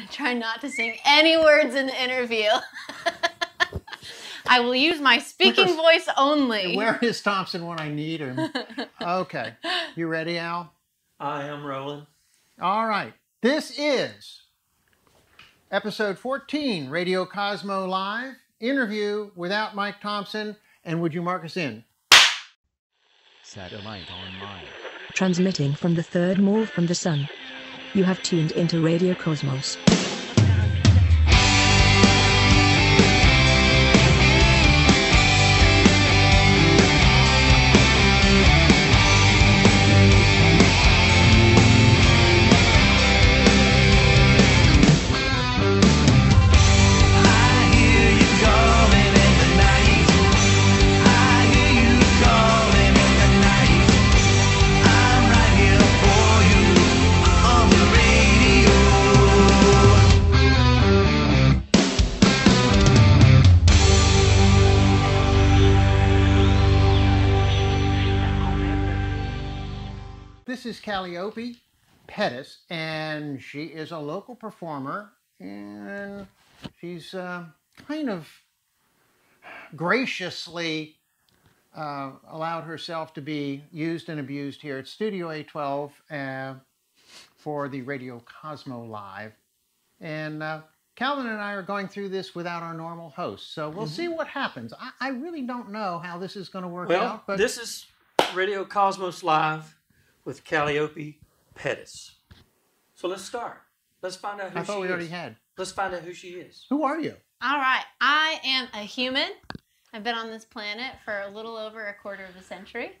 I try not to sing any words in the interview. I will use my speaking voice only. Where is Thompson when I need him? Okay. You ready, Al? I am rolling. All right. This is episode 14, Radio Cosmo Live, interview without Mike Thompson. And would you mark us in? Satellite online. Transmitting from the third mall from the sun. You have tuned into Radio Cosmos. Is Calliope Pettis, and she is a local performer, and she's uh, kind of graciously uh, allowed herself to be used and abused here at Studio A12 uh, for the Radio Cosmo Live. And uh, Calvin and I are going through this without our normal host, so we'll see what happens. I, I really don't know how this is going to work Well, out, but this is Radio Cosmos Live with Calliope Pettis. So let's start. Let's find out who I thought she we is. already had. Let's find out who she is. Who are you? All right, I am a human. I've been on this planet for a little over a quarter of a century.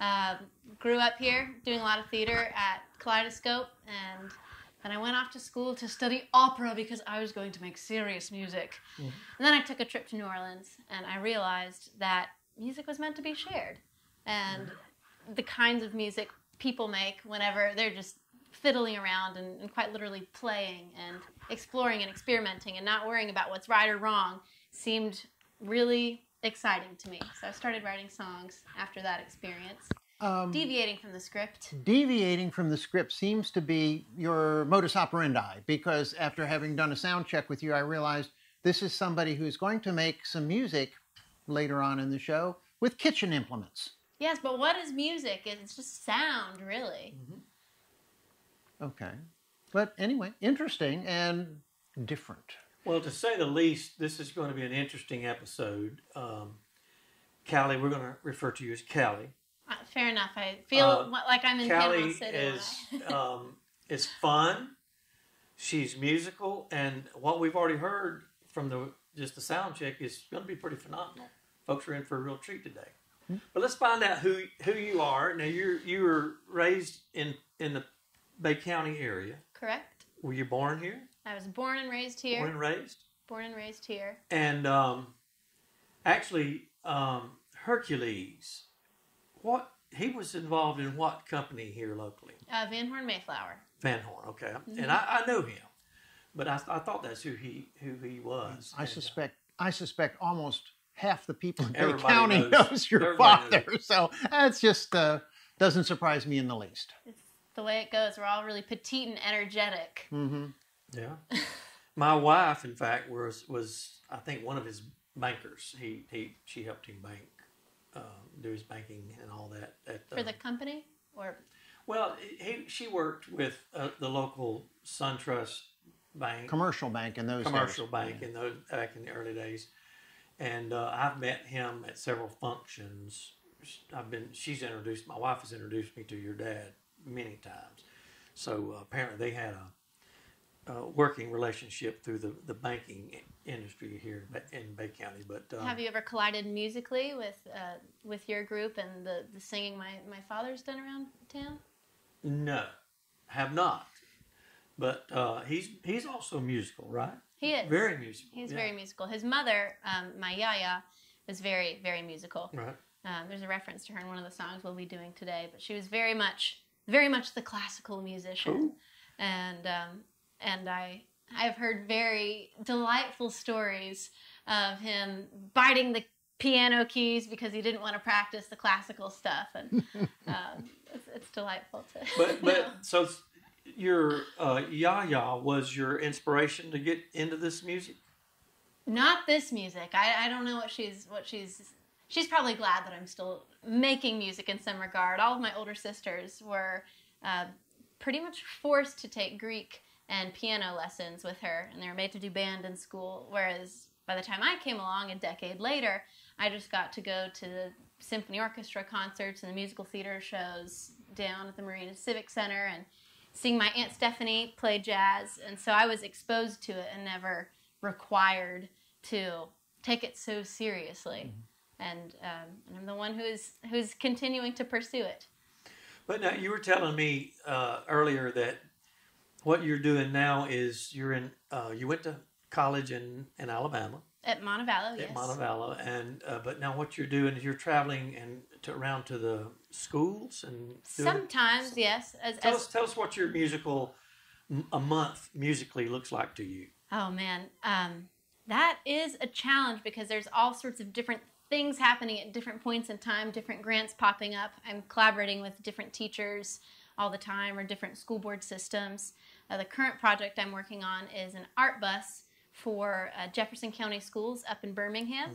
Um, grew up here doing a lot of theater at Kaleidoscope, and then I went off to school to study opera because I was going to make serious music. And then I took a trip to New Orleans, and I realized that music was meant to be shared, and the kinds of music people make whenever they're just fiddling around and, and quite literally playing and exploring and experimenting and not worrying about what's right or wrong seemed really exciting to me. So I started writing songs after that experience, Um, deviating from the script. deviating from the script seems to be your modus operandi because after having done a sound check with you, I realized this is somebody who's going to make some music later on in the show with kitchen implements. Yes, but what is music? It's just sound, really. Okay. But anyway, interesting and different. Well, to say the least, this is going to be an interesting episode. Um, Callie, we're going to refer to you as Callie. Uh, fair enough. I feel Uh, like I'm in Panama Callie City. is um, is fun. She's musical, and what we've already heard from the just the sound check is going to be pretty phenomenal. Folks are in for a real treat today. But let's find out who who you are. Now you're you were raised in in the Bay County area. Correct. Were you born here? I was born and raised here. Born and raised? Born and raised here. And um, actually, um, Hercules, what he was involved in what company here locally? Uh, Van Horn Mayflower. Van Horn, okay. Mm-hmm. And I, I know him, but I, I thought that's who he who he was. I And, uh, suspect I suspect almost half the people in Bay Everybody County knows- knows, your everybody father. So that's just uh, doesn't surprise me in the least. It's the way it goes. We're all really petite and energetic. hmm Yeah. My wife, in fact, was was I think one of his bankers. He he she helped him bank, um, do his banking and all that. At, For the um, company? Or well, he she worked with uh, the local SunTrust Bank. Commercial bank in those commercial days. bank in those back in the early days, and uh, I've met him at several functions. I've been she's introduced my wife has introduced me to your dad many times. So uh, apparently they had a, a working relationship through the, the banking industry here in in Bay County. But um, have you ever collided musically with uh, with your group and the, the singing my, my father's done around town? no, have not. But uh, he's he's also musical, right? He is. Very musical. He's yeah. very musical. His mother, um, my yaya, is very, very musical. right. Um, there's a reference to her in one of the songs we'll be doing today, but she was very much, very much the classical musician, Ooh. and um, and I I've heard very delightful stories of him biting the piano keys because he didn't want to practice the classical stuff, and um, it's, it's delightful to. But but so your uh, Yaya was your inspiration to get into this music? Not this music. I, I don't know what she's what she's she's probably glad that I'm still making music in some regard. All of my older sisters were uh, pretty much forced to take Greek and piano lessons with her, and they were made to do band in school. Whereas by the time I came along, a decade later, I just got to go to the symphony orchestra concerts and the musical theater shows down at the Marina Civic Center and seeing my aunt Stephanie play jazz, and so I was exposed to it and never required to take it so seriously. And, um, and I'm the one who is who's continuing to pursue it. But now you were telling me uh, earlier that what you're doing now is you're in uh, you went to college in, in Alabama At Montevallo, yes. at Montevallo and uh, but now what you're doing is you're traveling and to around to the schools and Sometimes, yes. As, tell as, us tell us what your musical a month musically looks like to you. Oh man, um, that is a challenge because there's all sorts of different things happening at different points in time, different grants popping up. I'm collaborating with different teachers all the time or different school board systems. Uh, the current project I'm working on is an art bus for uh, Jefferson County Schools up in Birmingham.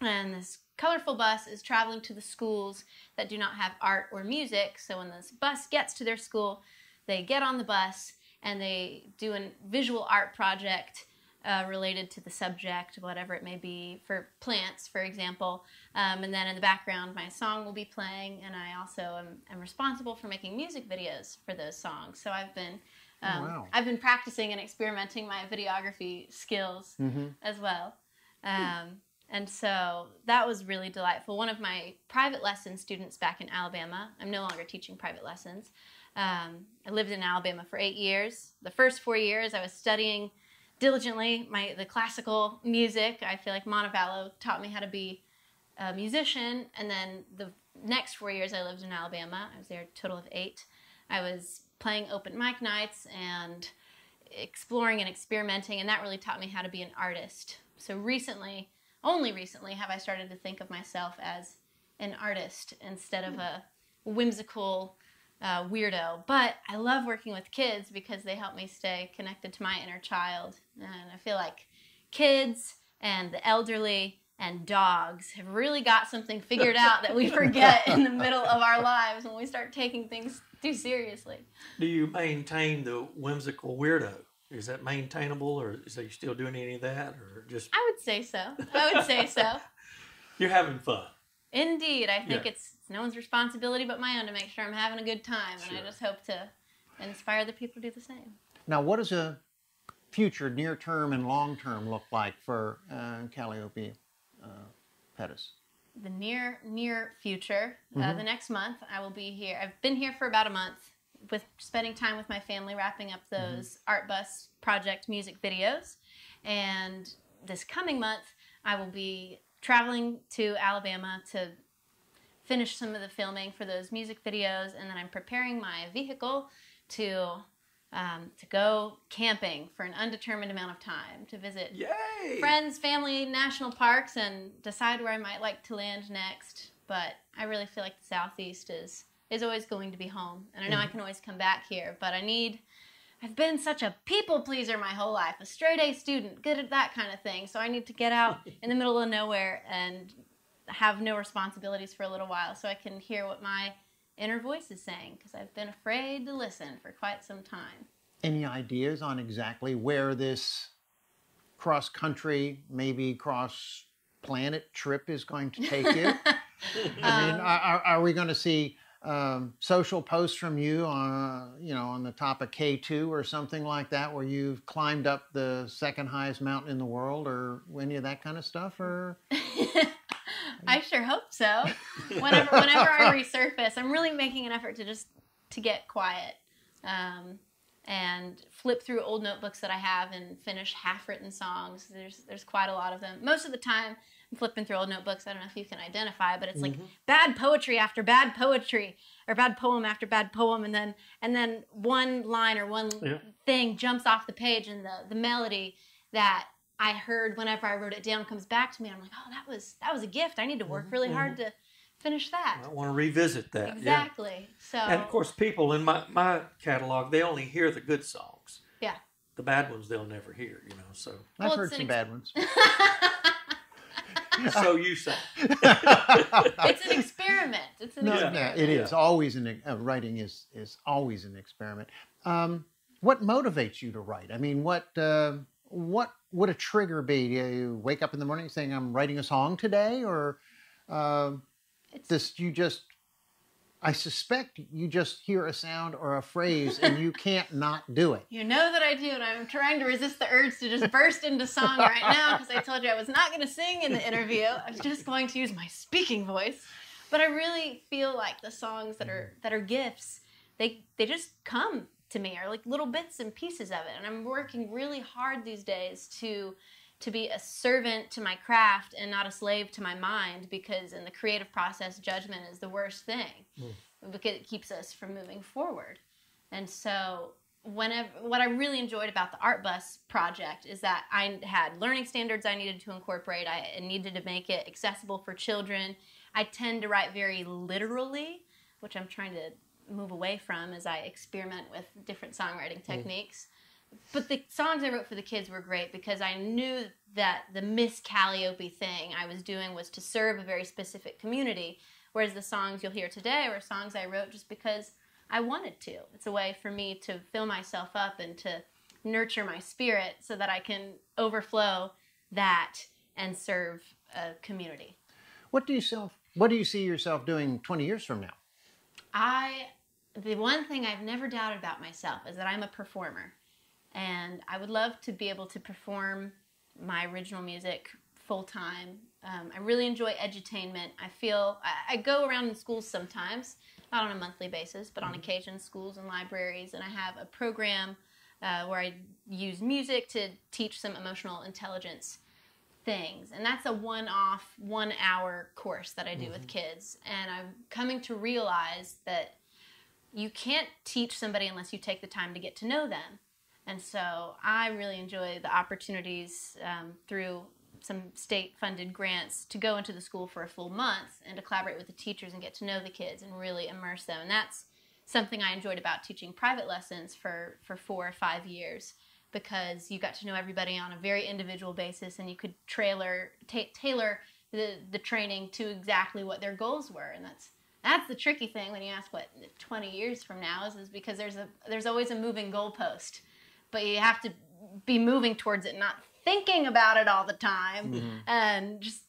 And this colorful bus is traveling to the schools that do not have art or music. So when this bus gets to their school, they get on the bus and they do a visual art project uh, related to the subject, whatever it may be, for plants, for example. Um, and then in the background, my song will be playing, and I also am, am responsible for making music videos for those songs. So I've been um, wow. I've been practicing and experimenting my videography skills Mm-hmm. as well. Um, and so that was really delightful. One of my private lesson students back in Alabama, I'm no longer teaching private lessons. Um, I lived in Alabama for eight years. The first four years, I was studying diligently my the classical music. I feel like Montevallo taught me how to be a musician. And then the next four years, I lived in Alabama. I was there a total of eight. I was playing open mic nights and exploring and experimenting, and that really taught me how to be an artist. So recently, only recently, have I started to think of myself as an artist instead of a whimsical uh, weirdo. But I love working with kids because they help me stay connected to my inner child. And I feel like kids and the elderly and dogs have really got something figured out that we forget in the middle of our lives when we start taking things too seriously. Do you maintain the whimsical weirdo? Is that maintainable, or is you still doing any of that, or just I would say so. I would say so. you're having fun? Indeed, I think Yeah. it's, it's no one's responsibility but my own to make sure I'm having a good time, and I just hope to inspire other people to do the same. Now, what does a future, near term, and long term look like for uh, Calliope uh, Pettis? The near near future, uh, the next month, I will be here. I've been here for about a month, with spending time with my family, wrapping up those art bus project music videos, and this coming month, I will be traveling to Alabama to finish some of the filming for those music videos, and then I'm preparing my vehicle to um, to go camping for an undetermined amount of time to visit Yay! friends, family, national parks, and decide where I might like to land next. But I really feel like the southeast is is always going to be home, and I know I can always come back here. But I need. I've been such a people pleaser my whole life, a straight A student, good at that kind of thing. So I need to get out in the middle of nowhere and have no responsibilities for a little while, so I can hear what my inner voice is saying. Because I've been afraid to listen for quite some time. Any ideas on exactly where this cross country, maybe cross planet trip is going to take you? I mean, Um, are, are we going to see um, social posts from you on, you know, on the top of K2 or something like that, where you've climbed up the second highest mountain in the world, or any of that kind of stuff? Or I sure hope so. Whenever whenever I resurface, I'm really making an effort to just to get quiet um, and flip through old notebooks that I have and finish half-written songs. There's there's quite a lot of them. Most of the time, I'm flipping through old notebooks. I don't know if you can identify, but it's like bad poetry after bad poetry or bad poem after bad poem, and then and then one line or one Yeah. thing jumps off the page, and the the melody that I heard whenever I wrote it down comes back to me. I'm like, oh, that was that was a gift. I need to work really hard to finish that. I want to revisit that. Yeah. exactly. So And of course, people in my, my catalog, they only hear the good songs. Yeah. The bad ones they'll never hear, you know. So, I've Well, heard some an bad ones. so you say. it's an experiment. It's an No, experiment. yeah, it is always an uh, writing is is always an experiment. Um, what motivates you to write? I mean, what uh, what would a trigger be? Do you wake up in the morning saying I'm writing a song today, or uh, this you just? I suspect you just hear a sound or a phrase and you can't not do it. You know that I do, and I'm trying to resist the urge to just burst into song right now because I told you I was not going to sing in the interview. I was just going to use my speaking voice. But I really feel like the songs that are that are gifts, they they just come to me, are like little bits and pieces of it. And I'm working really hard these days to to be a servant to my craft and not a slave to my mind because in the creative process judgment is the worst thing mm. because it keeps us from moving forward. And so, whenever what I really enjoyed about the Art Bus project is that I had learning standards I needed to incorporate. I needed to make it accessible for children. I tend to write very literally, which I'm trying to move away from as I experiment with different songwriting hmm. techniques. But the songs I wrote for the kids were great because I knew that the Miss Calliope thing I was doing was to serve a very specific community. Whereas the songs you'll hear today were songs I wrote just because I wanted to. It's a way for me to fill myself up and to nurture my spirit so that I can overflow that and serve a community. What do you self? What do you see yourself doing 20 years from now? I the one thing I've never doubted about myself is that I'm a performer. And I would love to be able to perform my original music full time. Um, I really enjoy edutainment. I feel I, I go around in schools sometimes, not on a monthly basis, but on occasion, schools and libraries, and I have a program uh, where I use music to teach some emotional intelligence things. And that's a one off, one hour course that I do with kids. And I'm coming to realize that you can't teach somebody unless you take the time to get to know them. And so I really enjoy the opportunities um, through some state funded grants to go into the school for a full month and to collaborate with the teachers and get to know the kids and really immerse them. And that's something I enjoyed about teaching private lessons for, for four or five years because you got to know everybody on a very individual basis and you could trailer, ta- tailor the, the training to exactly what their goals were. And that's that's the tricky thing when you ask what 20 years from now is, is because there's a there's always a moving goalpost, but you have to be moving towards it, not thinking about it all the time, and just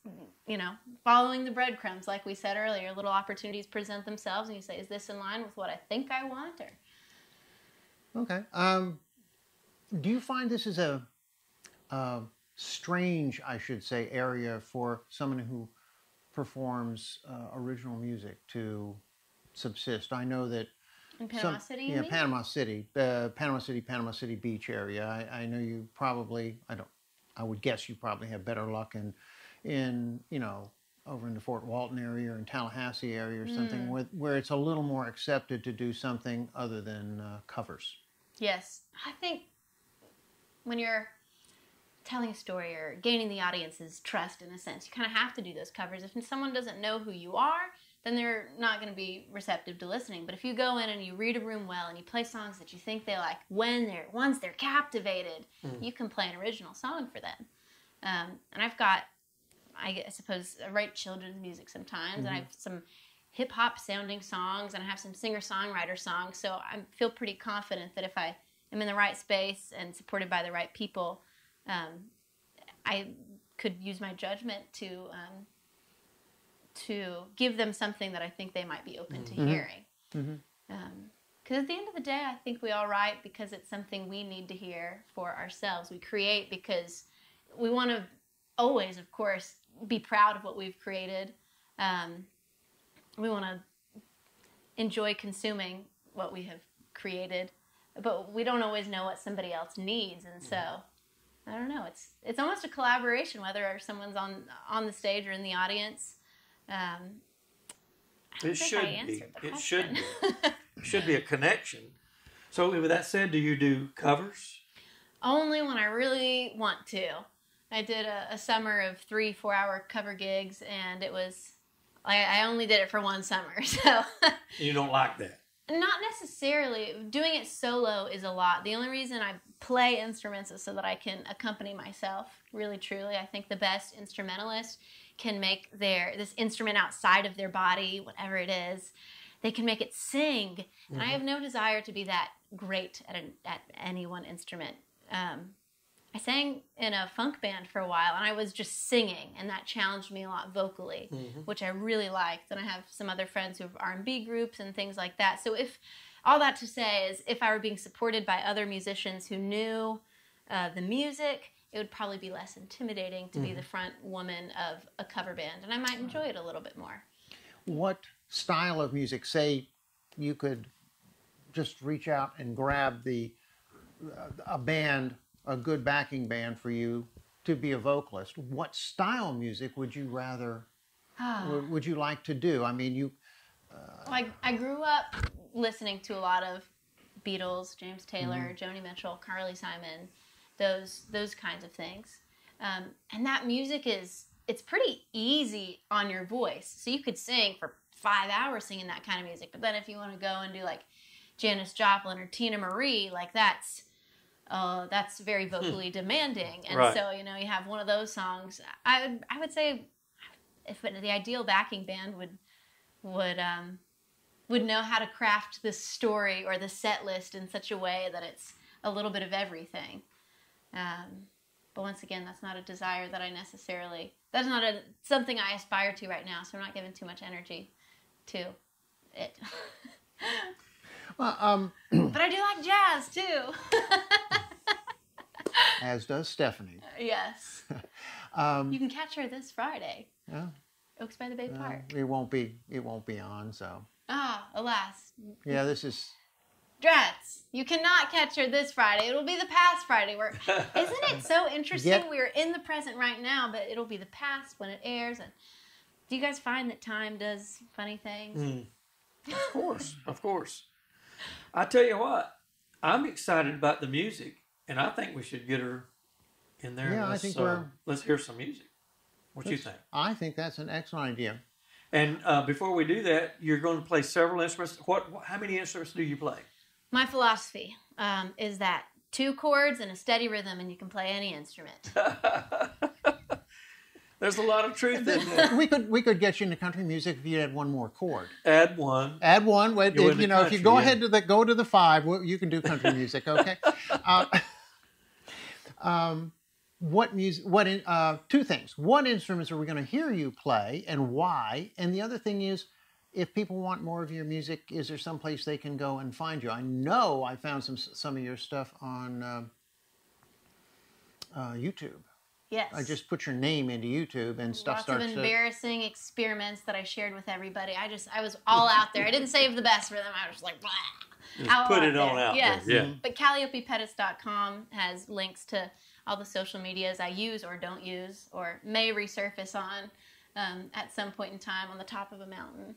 you know following the breadcrumbs, like we said earlier. Little opportunities present themselves, and you say, "Is this in line with what I think I want?" Or Okay. Um, do you find this is a, a strange, I should say, area for someone who performs uh, original music to subsist? I know that in Panama some- City, yeah, mean? Panama City, uh, Panama City, Panama City Beach area. I, I know you probably, I don't, I would guess you probably have better luck in, in you know, over in the Fort Walton area or in Tallahassee area or something, Mm. with, where it's a little more accepted to do something other than uh, covers. Yes. I think when you're telling a story or gaining the audience's trust in a sense, you kind of have to do those covers. If someone doesn't know who you are, then they're not going to be receptive to listening. But if you go in and you read a room well and you play songs that you think they like, when they're once they're captivated, you can play an original song for them. Um, and I've got, I I suppose, I write children's music sometimes, and I have some hip hop sounding songs, and I have some singer songwriter songs. So I feel pretty confident that if I am in the right space and supported by the right people, um, I could use my judgment to um, to give them something that I think they might be open to hearing. Because at the end of the day, I think we all write because it's something we need to hear for ourselves. We create because we want to always, of course, be proud of what we've created. Um, we want to enjoy consuming what we have created, but we don't always know what somebody else needs, and so I don't know. It's it's almost a collaboration, whether someone's on on the stage or in the audience. Um, It should be. It should question. should be a connection. So, with that said, do you do covers? Only when I really want to. I did a, a summer of three, four hour cover gigs, and it was I, I only did it for one summer, so You don't like that. Not necessarily. Doing it solo is a lot. The only reason I play instruments is so that I can accompany myself. Really, truly, I think the best instrumentalist can make their this instrument outside of their body, whatever it is, they can make it sing. And I have no desire to be that great at an, at any one instrument. Um, I sang in a funk band for a while, and I was just singing, and that challenged me a lot vocally, which I really liked. And I have some other friends who have R and B groups and things like that. So if all that to say is, if I were being supported by other musicians who knew uh, the music, it would probably be less intimidating to be the front woman of a cover band, and I might enjoy it a little bit more. What style of music? Say, you could just reach out and grab the uh, a band, a good backing band for you to be a vocalist. What style music would you rather? Ah. would, would you like to do? I mean, you. Uh, I, I grew up listening to a lot of Beatles, James Taylor, mm-hmm. Joni Mitchell, Carly Simon, those those kinds of things. Um, and that music is it's pretty easy on your voice, so you could sing for five hours singing that kind of music. But then if you want to go and do like Janis Joplin or Teena Marie, like that's uh, that's very vocally demanding. And Right. so you know you have one of those songs. I would I would say if the ideal backing band would would um, would know how to craft the story or the set list in such a way that it's a little bit of everything. Um, but once again, that's not a desire that I necessarily. That's not a something I aspire to right now. So I'm not giving too much energy to it. Well, um, but I do like jazz too. as does Stephanie. yes, Um, you can catch her this Friday, yeah, Oaks by the Bay uh, Park. it won't be. It won't be on. So Ah, alas, yeah, this is. Drats, you cannot catch her this Friday. It'll be the past Friday. Where isn't it so interesting? Yep. We're in the present right now, but it'll be the past when it airs. And do you guys find that time does funny things? Mm. Of course, of course. I tell you what, I'm excited about the music, and I think we should get her in there. Yeah, I let's, think uh, we're- let's hear some music. What do you think? I think that's an excellent idea. And uh, before we do that, you're going to play several instruments. What? How many instruments do you play? My philosophy um, is that two chords and a steady rhythm, and you can play any instrument. There's a lot of truth in that. We could we could get you into country music if you had one more chord. Add one. Add one. If, you know, if you go yeah. ahead to the go to the five, you can do country music. Okay. uh, um, what music? What? In, uh, two things. What instruments are we going to hear you play, and why? And the other thing is, if people want more of your music, is there some place they can go and find you? I know I found some some of your stuff on uh, uh, YouTube. Yes. I just put your name into YouTube and stuff Lots starts of to. embarrassing experiments that I shared with everybody. I just, I was all out there. I didn't save the best for them. I was like, blah. Just All put it on there. out Yes. there. Yeah. But CalliopePettis.com has links to all the social medias I use or don't use or may resurface on um, at some point in time on the top of a mountain.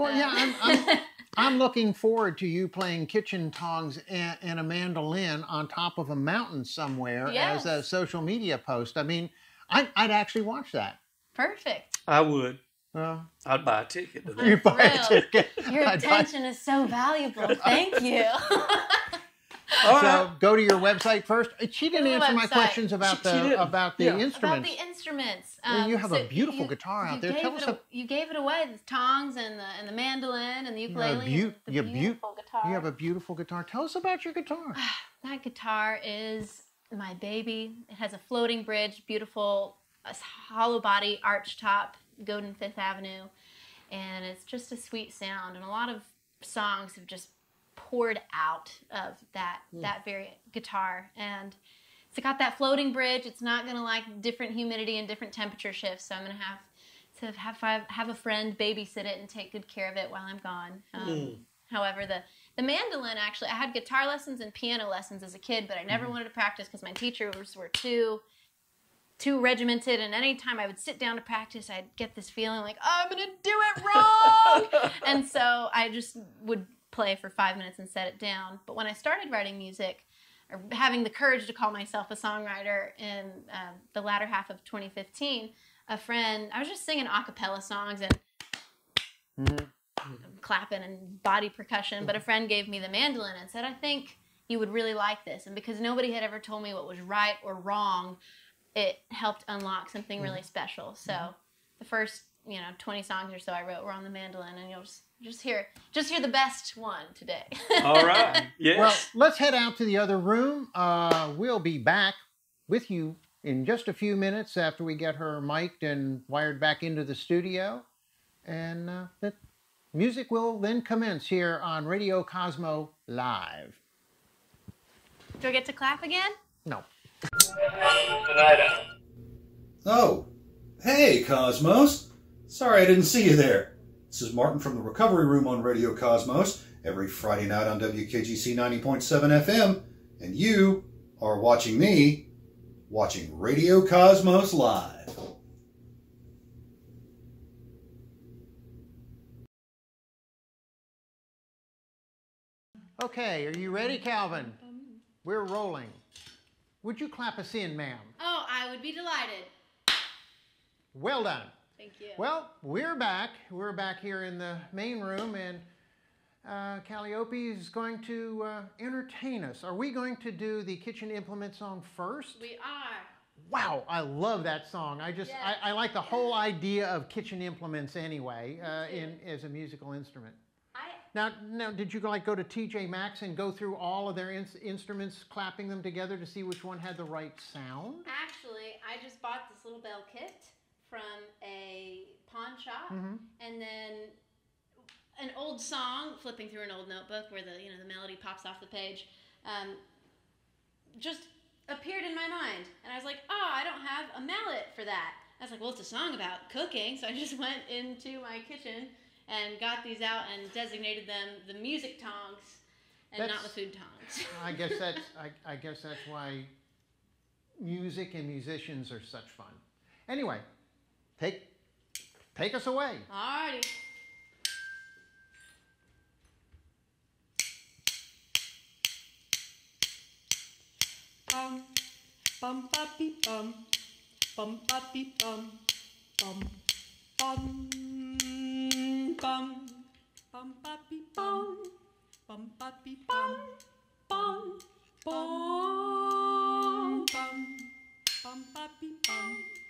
Well, yeah, I'm, I'm, I'm looking forward to you playing kitchen tongs and, and a mandolin on top of a mountain somewhere as a social media post. I mean, I'd, I'd actually watch that. Perfect. I would. Uh, I'd buy a ticket to that. you that. buy a ticket. Your I'd buy- attention is so valuable. Thank you. All right. So go to your website first. She didn't Go to the answer my questions about She- she the didn't. about the Yeah. About instruments. the instruments. Well, you um, have so a beautiful you- guitar out there. Tell us a- a- you gave it away the tongs and the and the mandolin and the ukulele. beau- and the you beau- beautiful guitar. You have a beautiful guitar. Tell us about your guitar. That guitar is my baby. It has a floating bridge, beautiful uh, hollow body arch top, Godin Fifth Avenue, and it's just a sweet sound. And a lot of songs have just poured out of that that very guitar. And it's got that floating bridge. It's not gonna like different humidity and different temperature shifts. So I'm gonna have to have have, have a friend babysit it and take good care of it while I'm gone. Um, Mm. However, the the mandolin actually, I had guitar lessons and piano lessons as a kid, but I never Mm-hmm. wanted to practice because my teachers were too too regimented. And anytime I would sit down to practice, I'd get this feeling like oh, I'm gonna do it wrong. and so I just would play for five minutes and set it down. But when I started writing music, or having the courage to call myself a songwriter in um, the latter half of 2015, a friend, I was just singing a cappella songs and mm-hmm. clapping and body percussion. But a mm-hmm. friend gave me the mandolin and said, I think you would really like this. And because nobody had ever told me what was right or wrong, it helped unlock something mm-hmm. really special. So the first, you know, 20 songs or so I wrote were on the mandolin, and you'll just, just hear just hear the best one today. All right. Yes. Well, let's head out to the other room. Uh, we'll be back with you in just a few minutes after we get her mic'd and wired back into the studio. And uh, the music will then commence here on Radio Cosmo Live. Do I get to clap again? No. Oh, hey, Cosmos. Sorry I didn't see you there. This is Martin from the Recovery Room on Radio Cosmos every Friday night on WKGC 90.7 FM, and you are watching me watching Radio Cosmos Live. Okay, are you ready, Calvin? We're rolling. Would you clap us in, ma'am? Oh, I would be delighted. Well done. Thank you. Well, we're back. We're back here in the main room, and uh, Calliope is going to uh, entertain us. Are we going to do the kitchen implement song first? we are. Wow, I love that song. I just, Yes. I, I like the whole idea of kitchen implements anyway, uh, in as a musical instrument. I Now, now, did you like go to TJ Maxx and go through all of their ins- instruments, clapping them together to see which one had the right sound? actually I just bought this little bell kit from a pawn shop, Mhm. and then an old song, flipping through an old notebook where the you know the melody pops off the page, um, just appeared in my mind, and I was like, oh, I don't have a mallet for that. I was like, well, it's a song about cooking, so I just went into my kitchen and got these out and designated them the music tongs and not the food tongs. I guess that's, I, I guess that's why music and musicians are such fun. Anyway, Take, take us away. All righty. Bum, bum, bum, bum, bum, bum, bum, bum, bum, bum, bum, bum, bum, bum, bum, bum, bum. bum, bum, bum, bum, bum, bum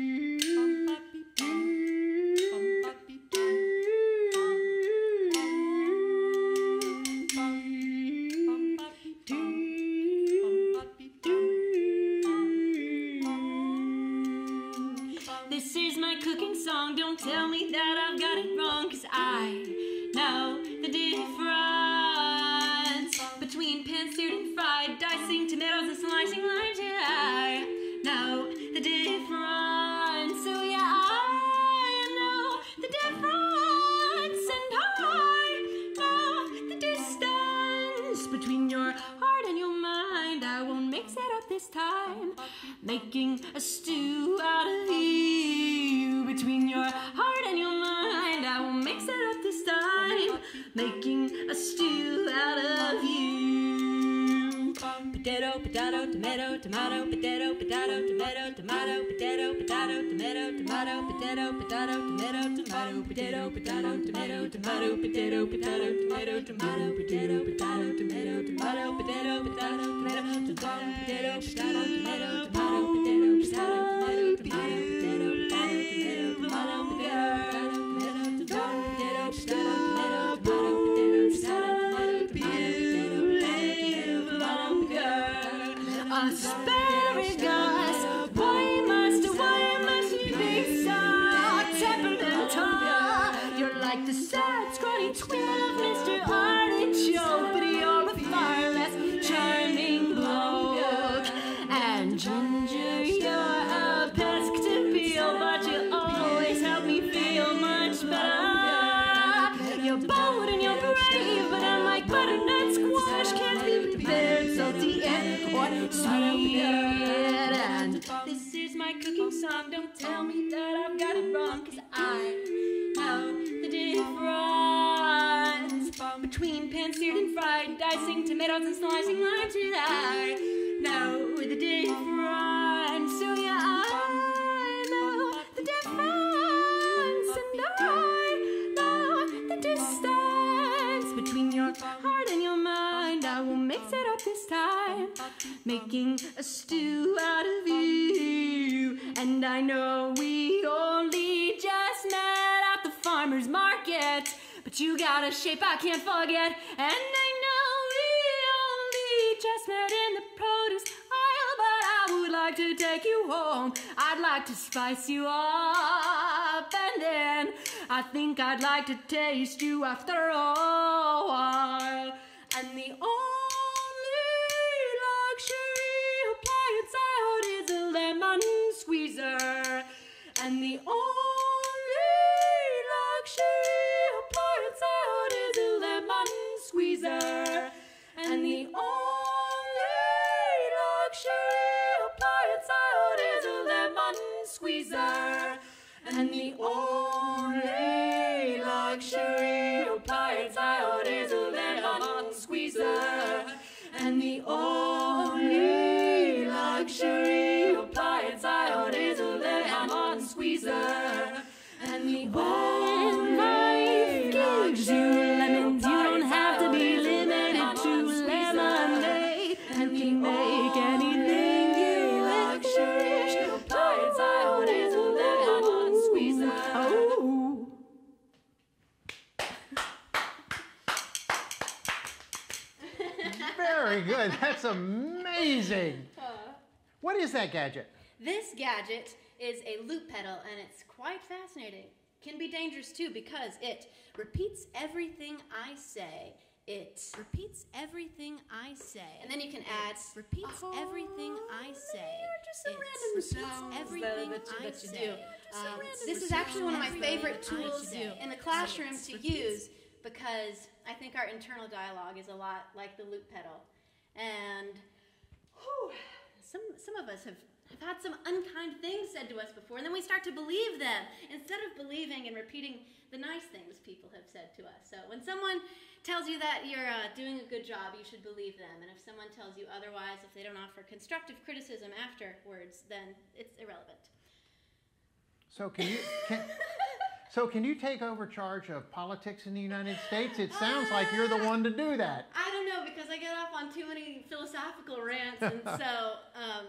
Potato, potato, tomato, tomato, potato, potato, tomato, tomato, potato, potato, tomato, tomato, potato, potato, tomato, tomato, potato, potato, tomato, tomato, potato, potato, tomato, tomato, potato, potato, tomato, tomato, potato, potato, tomato, tomato, potato, potato, tomato, tomato, potato, potato, tomato, tomato, potato, tomato, potato, tomato, tomato, potato, potato, tomato, tomato, potato, potato, tomato, tomato, dicing tomatoes and slicing limes I know the difference. So yeah, I know the difference, and I know the distance between your heart and your mind. I will mix it up this time, making a stew out of you. And I know we only just met at the farmer's market, but you got a shape I can't forget. And I know just met in the produce aisle, but I would like to take you home. I'd like to spice you up, and then I think I'd like to taste you after a while. And the only luxury appliance I own is a lemon squeezer. And the only luxury appliance I own is a lemon squeezer. And the only And the only luxury appliance I own is a lemon squeezer. And the only luxury appliance I own is a lemon squeezer. And the only life Very good. That's amazing. What is that gadget? This gadget is a loop pedal and it's quite fascinating. Can be dangerous too because it repeats everything I say. It repeats everything I say. And then you can add repeats everything I say. just some It random repeats sounds everything that- that you- I that you say. do. Um, this is actually one of my favorite tools do. in the classroom So to repeats. use because I think our internal dialogue is a lot like the loop pedal. And whew, some some of us have, have had some unkind things said to us before, and then we start to believe them instead of believing and repeating the nice things people have said to us. So when someone tells you that you're uh, doing a good job, you should believe them. And if someone tells you otherwise, if they don't offer constructive criticism afterwards, then it's irrelevant. So can you can, so can you take over charge of politics in the United States? It sounds like you're the one to do that. I don't know because I get off on too many philosophical rants, and so um,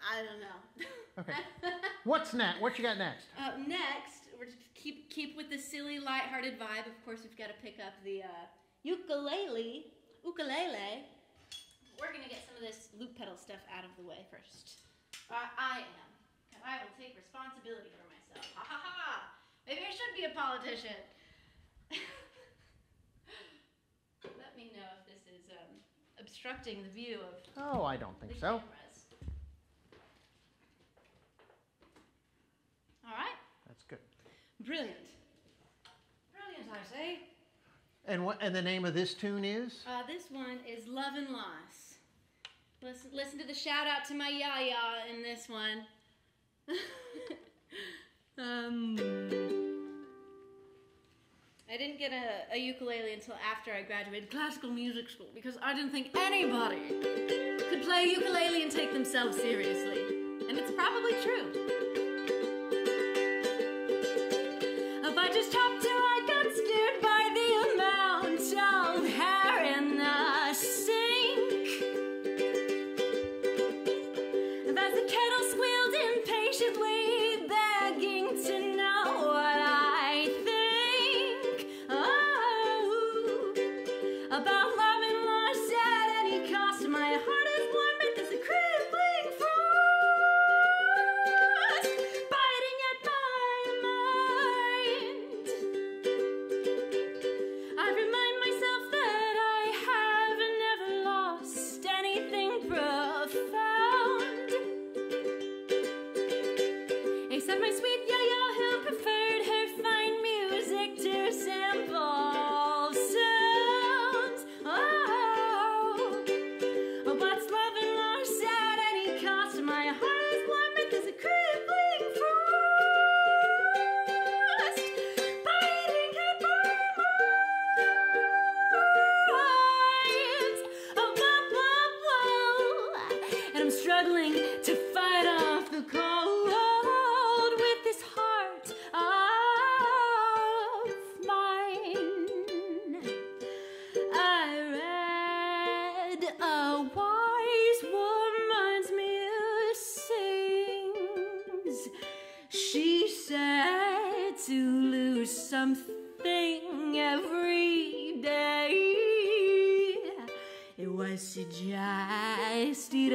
I don't know. Okay. What's next? What you got next? Uh, next, we're just keep keep with the silly, lighthearted vibe. Of course, we've got to pick up the uh, ukulele. Ukulele. We're gonna get some of this loop pedal stuff out of the way first. Uh, I am. 'cause I will take responsibility for myself. Ha ha ha! Maybe I should be a politician. Let me know if this is um, obstructing the view of Oh, I don't think so. cameras. All right. That's good. Brilliant. Brilliant, I say. And what? And the name of this tune is? Uh, this one is Love and Loss. Listen, listen to the shout out to my Yaya in this one. um, I didn't get a, a ukulele until after I graduated classical music school because I didn't think anybody could play ukulele and take themselves seriously. And it's probably true. Wise woman's muse sings. She said to lose something every day. It was suggested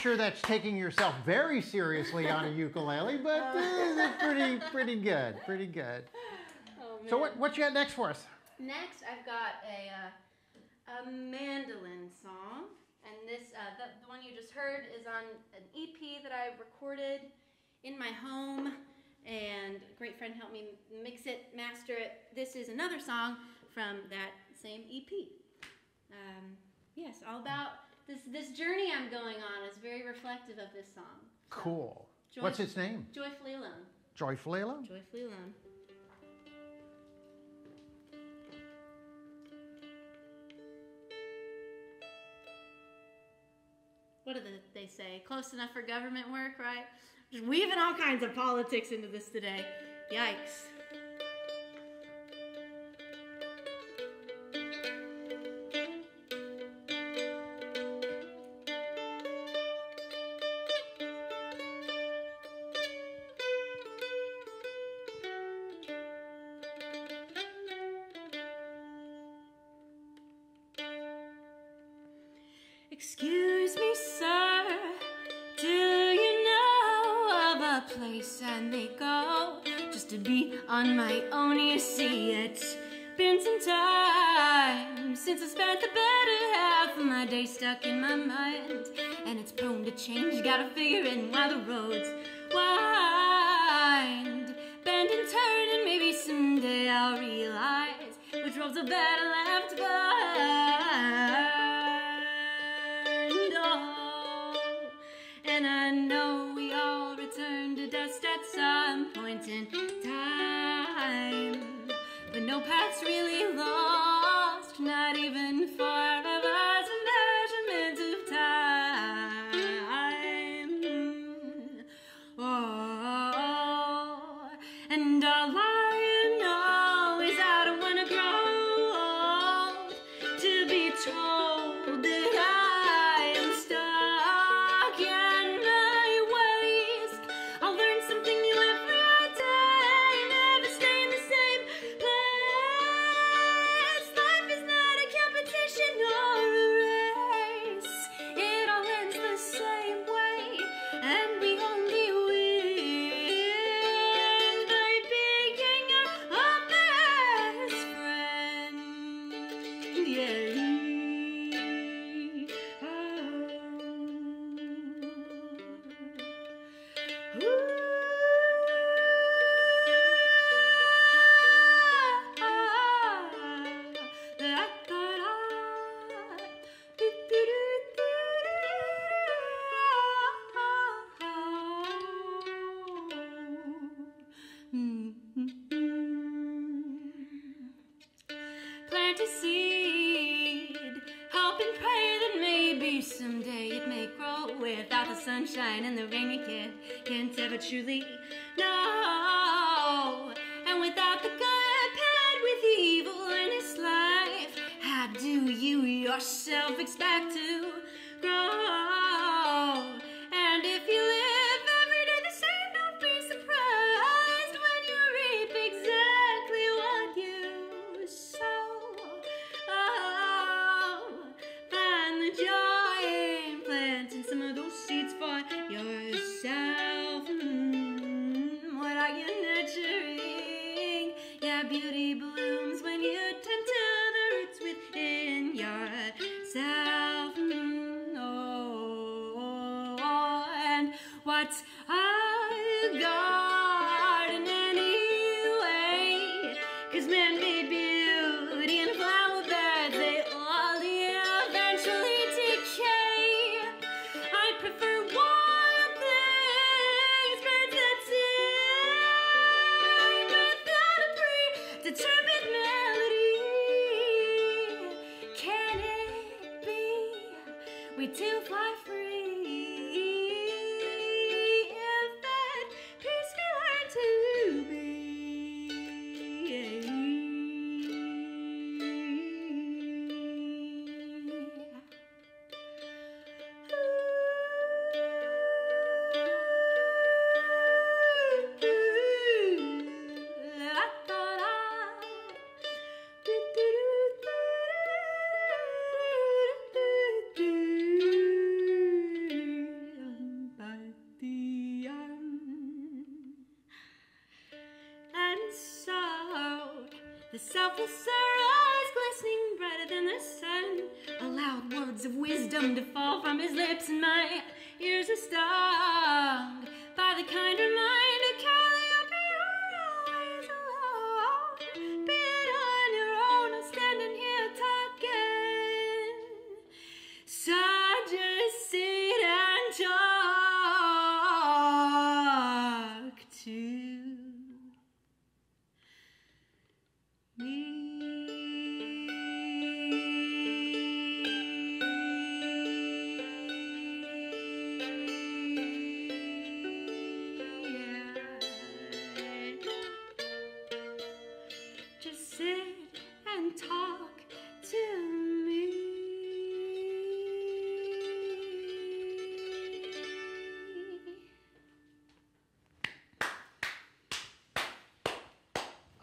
sure that's taking yourself very seriously on a ukulele, but uh, it's pretty, pretty good, pretty good. So what, what you got next for us? Next, I've got a, uh, a mandolin song, and this uh, the, the one you just heard is on an EP that I recorded in my home, and a great friend helped me mix it, master it. This is another song from that same EP. Um, yes, all about this this journey I'm going on is very reflective of this song. So, Cool. Joy- What's its name? Joyfully Alone. Joyfully Alone? Joyfully Alone. What do the- they say? Close enough for government work, right? Just weaving all kinds of politics into this today. Yikes. Roads wind, bend and turn, and maybe someday I'll realize which roads are better rain, and I a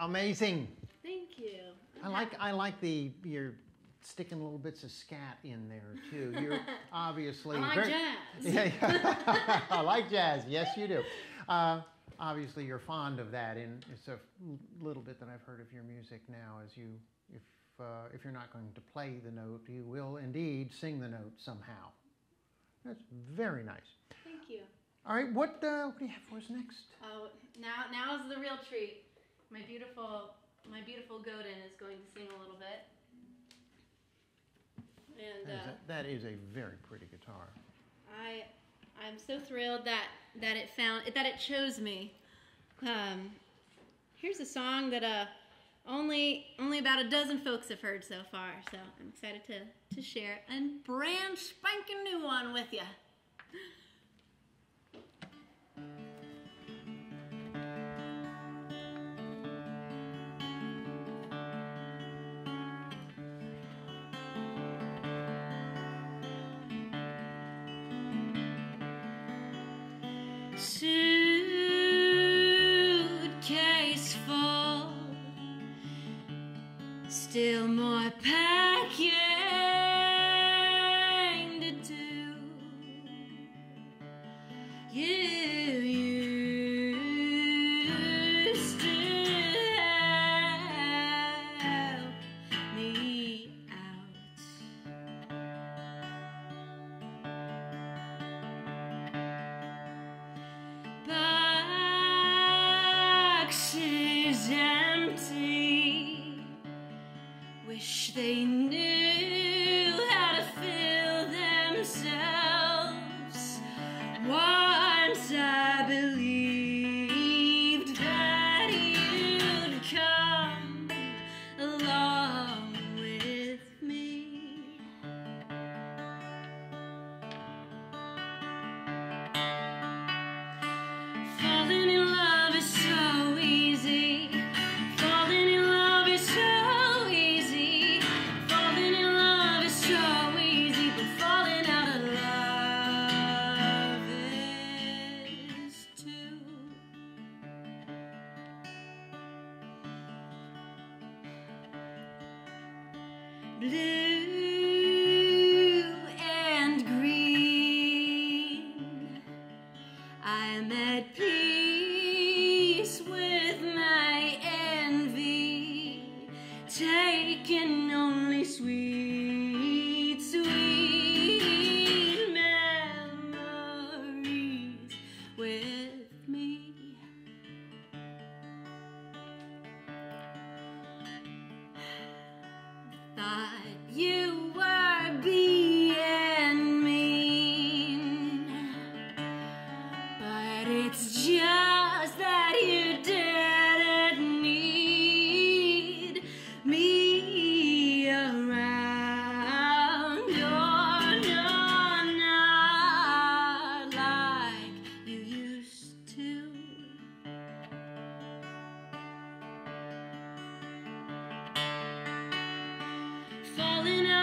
Amazing. Thank you. I like I like the you're sticking little bits of scat in there too. You're obviously I like very, jazz. Yeah, yeah. I like jazz. Yes, you do. Uh, obviously, you're fond of that, and it's a little bit that I've heard of your music now. As you, if uh, if you're not going to play the note, you will indeed sing the note somehow. That's very nice. Thank you. All right, what uh, what do you have for us next? Oh, now now is the real treat. My beautiful my beautiful Godin is going to sing a little bit. And That is uh, a, that is a very pretty guitar. I I'm so thrilled that that it found that it chose me. Um, here's a song that uh only only about a dozen folks have heard so far, so I'm excited to to share a brand spanking new one with you. Still more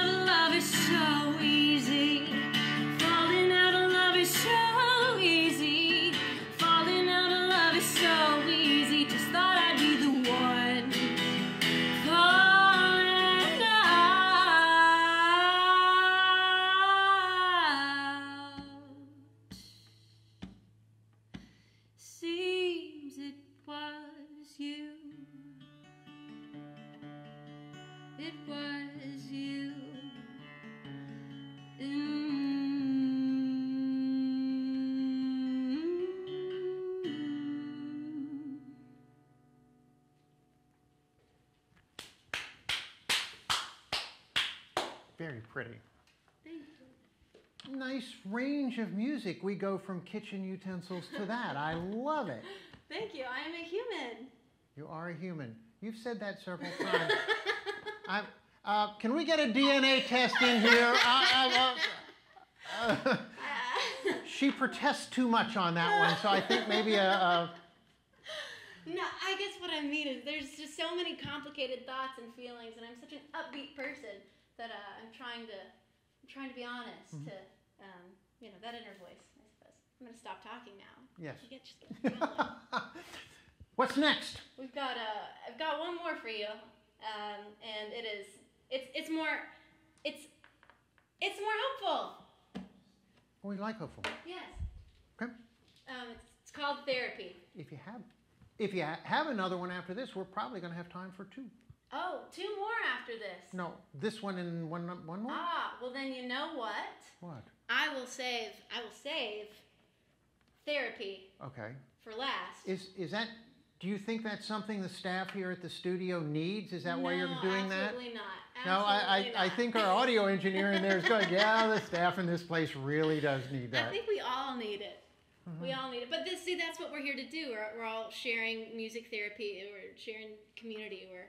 love is so easy. Range of music. We go from kitchen utensils to that. I love it. Thank you. I am a human. You are a human. You've said that several times. I'm, uh, can we get a DNA test in here? Uh, uh, uh, she protests too much on that one, so I think maybe a, a No, I guess what I mean is there's just so many complicated thoughts and feelings, and I'm such an upbeat person that uh, I'm trying to, I'm trying to be honest to, um, you know, that inner voice. I suppose I'm gonna stop talking now. yes. You get just get. What's next? We've got uh, I've got one more for you, um, and it is it's it's more it's it's more hopeful. Oh, we like hopeful. Yes. Okay. Um, it's, it's called therapy. If you have, if you ha- have another one after this, we're probably going to have time for two. Oh, two more after this. No, this one and one one more. Ah, well then you know what? What? I will save. I will save therapy Okay. for last. Is is that? Do you think that's something the staff here at the studio needs? Is that why you're No, doing that? Absolutely not. No, I, Absolutely I, I think our audio engineer in there is going, yeah, the staff in this place really does need that. I think we all need it. We Mm-hmm. all need it. But this, see, that's what we're here to do. We're, we're all sharing music therapy. We're sharing community. We're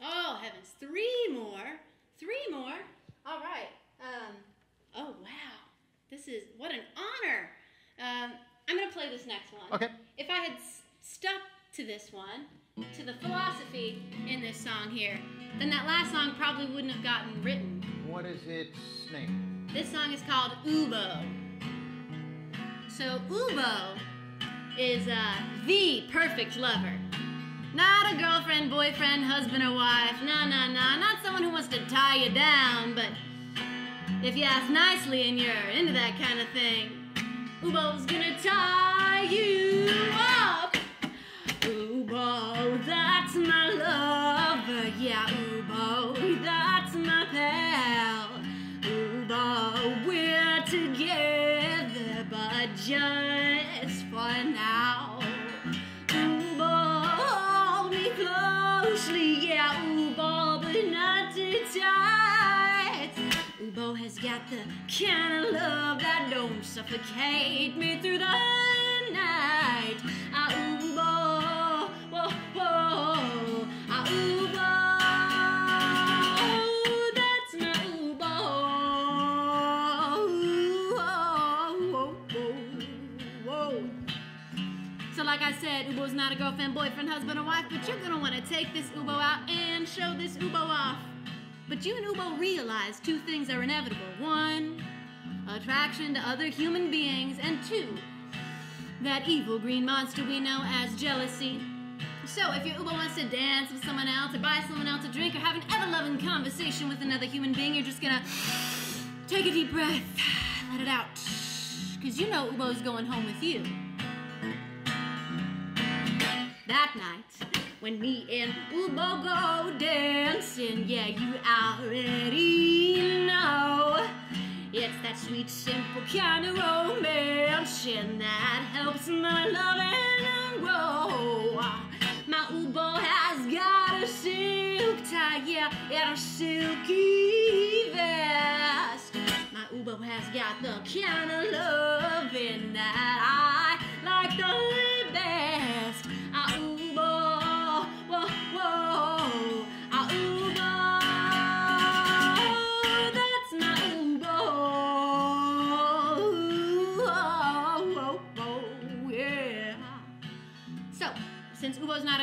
oh heavens, three more, three more. All right. Um. Oh wow, this is what an honor. Um. I'm gonna play this next one. Okay. If I had s- stuck to this one, to the philosophy in this song here, then that last song probably wouldn't have gotten written. What is its name? This song is called Ubo. So Ubo is uh, the perfect lover. Not a girlfriend, boyfriend, husband, or wife. No, no, no. Not someone who wants to tie you down, but if you ask nicely and you're into that kind of thing, Ubo's gonna tie you up. Ubo, Has got the kind of love that don't suffocate me through the night. Ah, Ubo, whoa, whoa, Ubo, that's my Ubo. Whoa, whoa. So, like I said, Ubo's not a girlfriend, boyfriend, husband, or wife, but you're gonna wanna take this Ubo out and show this Ubo off. But you and Ubo realize two things are inevitable. One, attraction to other human beings, and two, that evil green monster we know as jealousy. So, if your Ubo wants to dance with someone else, or buy someone else a drink, or have an ever loving conversation with another human being, you're just gonna take a deep breath, let it out. Because you know Ubo's going home with you. That night, when me and Ubo go dancing, yeah, you already know. It's that sweet, simple kind of romance, that helps my loving grow. My Ubo has got a silk tie, yeah, and a silky vest. My Ubo has got the kind of loving that I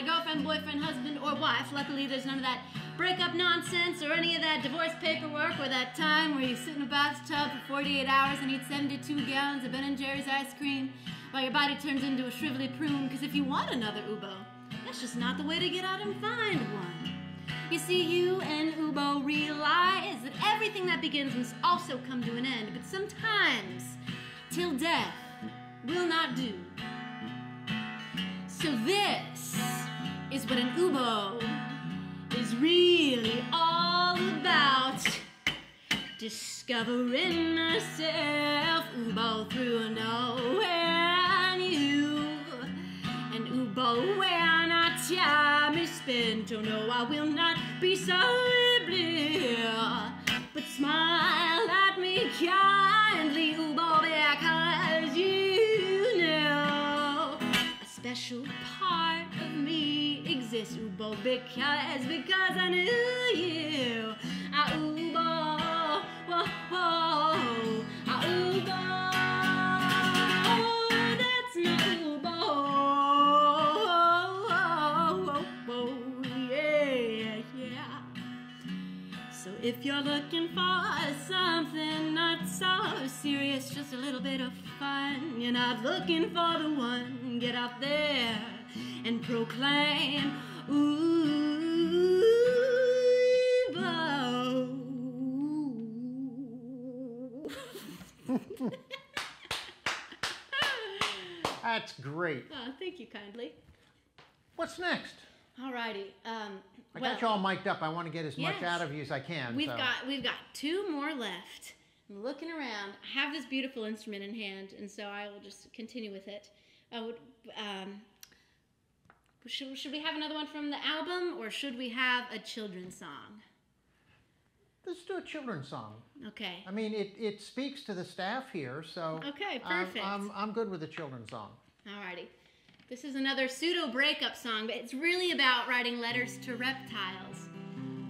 girlfriend, boyfriend, husband, or wife, luckily there's none of that breakup nonsense or any of that divorce paperwork or that time where you sit in a bathtub for 48 hours and eat 72 gallons of Ben & Jerry's ice cream while your body turns into a shrivelly prune. Because if you want another Ubo, that's just not the way to get out and find one. You see, you and Ubo realize that everything that begins must also come to an end, but sometimes, till death will not do. So this is what an Ubo is really all about. Discovering myself, Ubo through nowhere new. And Ubo, when our time is spent, oh no, I will not be so exists, Ubo, because, because I knew you. Ah, Ubo, whoa, whoa, ah, Ubo, that's my Ubo, whoa, whoa, yeah, yeah. So if you're looking for something not so serious, just a little bit of fun, you're not looking for the one, get out there and proclaim. That's great. oh, thank you kindly. What's next? Alrighty. Um, I well, got you all mic'd up. I want to get as much out of you as I can. We've so. got we've got two more left. I'm looking around. I have this beautiful instrument in hand, and so I will just continue with it. I would, um, should, should we have another one from the album, or should we have a children's song? Let's do a children's song. Okay. I mean, it, it speaks to the staff here, so. Okay, I'm- perfect. I'm, I'm good with a children's song. Alrighty. This is another pseudo breakup song, but it's really about writing letters to reptiles.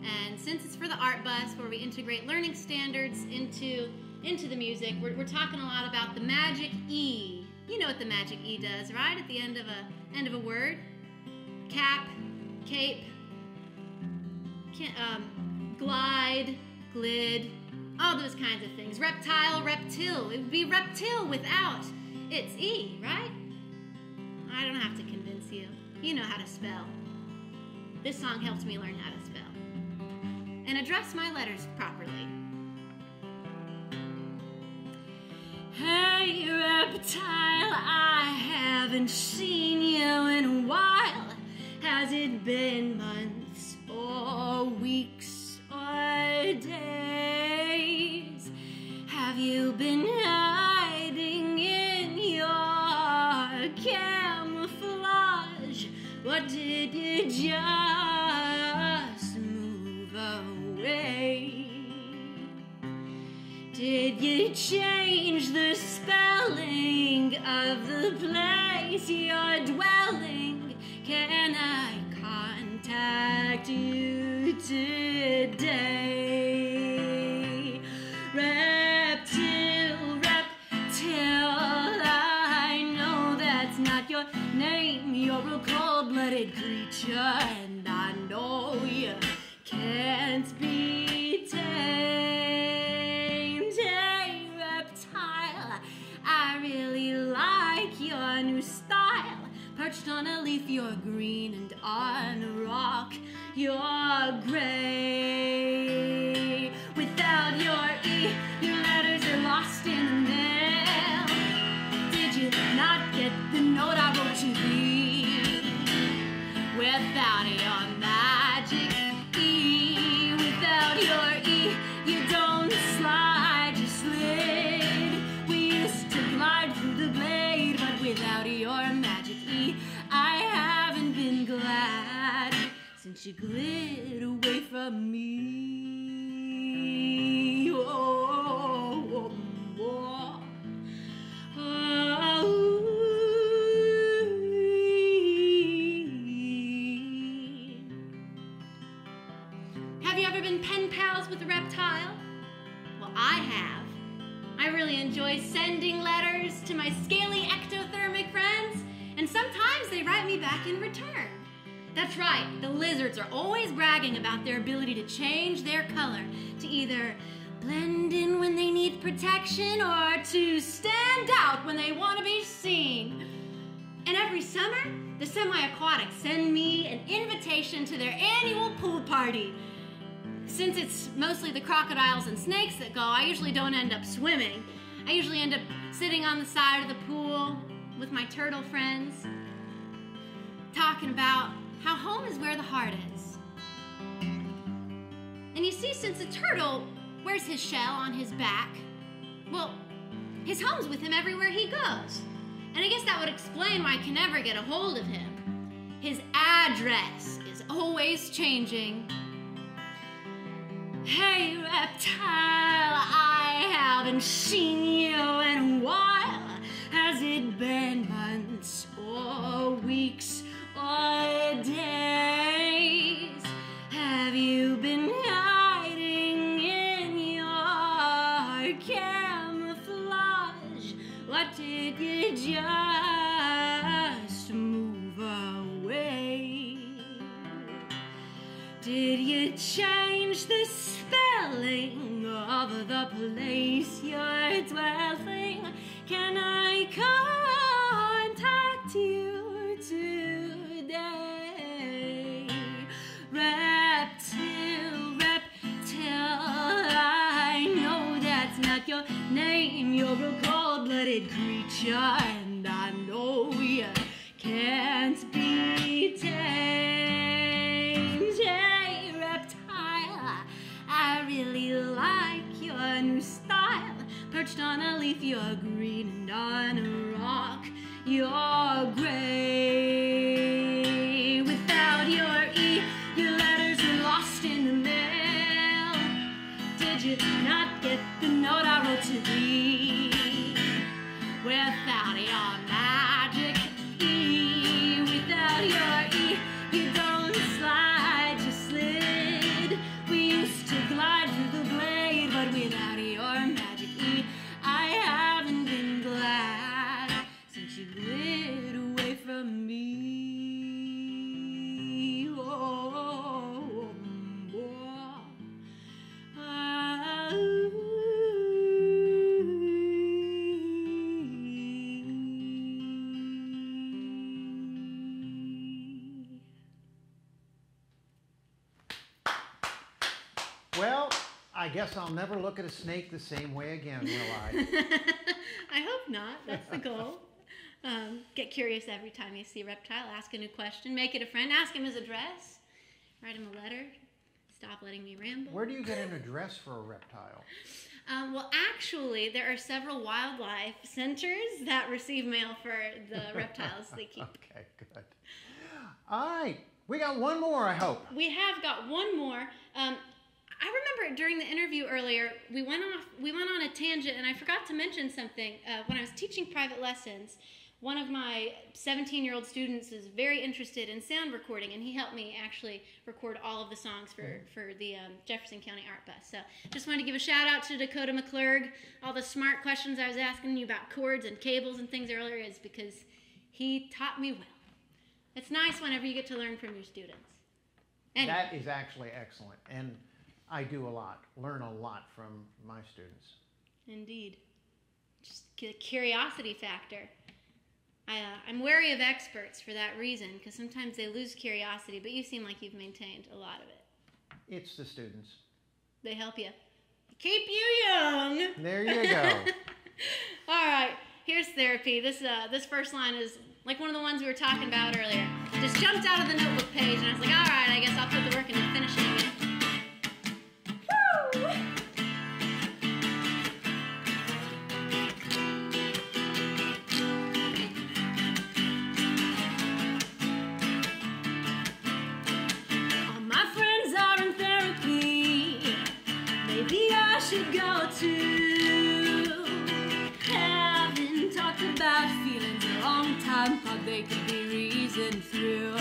And since it's for the art bus, where we integrate learning standards into into the music, we're, we're talking a lot about the magic E. You know what the magic E does, right? At the end of a end of a word, cap, cape, can, um, glide, glid, all those kinds of things. Reptile, reptile. It would be reptile without its E, right? I don't have to convince you. You know how to spell. This song helps me learn how to spell and address my letters properly. Hey, reptile, I haven't seen you in a while. Has it been months or weeks Can I contact you today? Reptile, reptile, I know that's not your name. You're a cold-blooded creature, on a leaf, you're green, and on a rock, you're gray. Since you glid away from me. Or to stand out when they want to be seen. And every summer, the semi aquatics send me an invitation to their annual pool party. Since it's mostly the crocodiles and snakes that go, I usually don't end up swimming. I usually end up sitting on the side of the pool with my turtle friends, talking about how home is where the heart is. And you see, since a turtle wears his shell on his back, well, his home's with him everywhere he goes. And I guess that would explain why I can never get a hold of him. His address is always changing. Hey, reptile, I haven't seen you in a while. Has it been months or weeks or days? Have you been just move away? Did you change the spelling of the place you're dwelling? Can I contact you today? Reptile, reptile, I know that's not your name. You're a cold-blooded creature, and I know you can't be tamed. Hey, reptile, I really like your new style. Perched on a leaf, you're green, and on a rock, you're gray. Look at a snake the same way again, will I? I hope not. That's the goal. Um, get curious every time you see a reptile. Ask a new question. Make it a friend. Ask him his address. Write him a letter. Stop letting me ramble. Where do you get an address for a reptile? Um, well, actually, there are several wildlife centers that receive mail for the reptiles they keep. Okay, good. All right, we got one more, I hope. We have got one more. Um, I remember during the interview earlier, we went off, we went on a tangent, and I forgot to mention something. Uh, when I was teaching private lessons, one of my 17-year-old students is very interested in sound recording, and he helped me actually record all of the songs for for the um, Jefferson County Art Bus. So, just wanted to give a shout out to Dakota McClurg. All the smart questions I was asking you about chords and cables and things earlier is because he taught me well. It's nice whenever you get to learn from your students. Anyway. That is actually excellent, and I do a lot, learn a lot from my students. Indeed. Just the curiosity factor. I, uh, I'm wary of experts for that reason because sometimes they lose curiosity. But you seem like you've maintained a lot of it. It's the students. They help you keep you young. There you go. All right, here's therapy. This uh, this first line is like one of the ones we were talking about earlier. Just jumped out of the notebook page, and I was like, all right, I guess I'll put the work into finishing it. Reasoned through.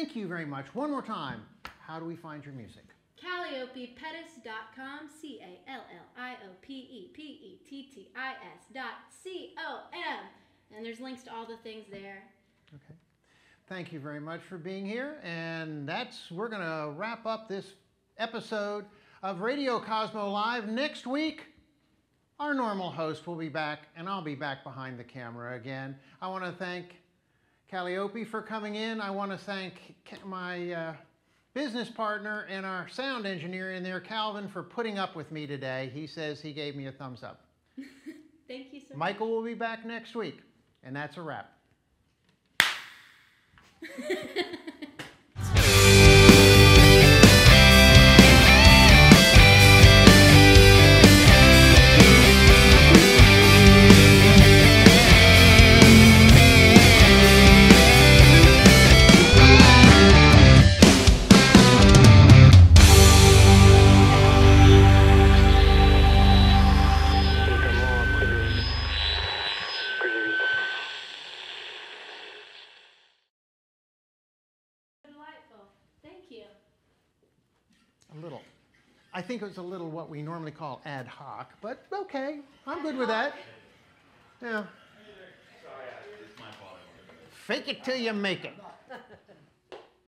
Thank you very much. One more time. How do we find your music? CalliopePettis.com, C A L L I O P E P E T T I S dot C O M. And there's links to all the things there. Okay. Thank you very much for being here. And that's, we're going to wrap up this episode of Radio Cosmos Live. Next week, our normal host will be back, and I'll be back behind the camera again. I want to thank Calliope for coming in. I want to thank my uh, business partner and our sound engineer in there, Calvin, for putting up with me today. He says he gave me a thumbs up. Thank you so much. Michael will be back next week, and that's a wrap. think it was a little what we normally call ad hoc, but okay, I'm good with that. Yeah. Fake it till you make it.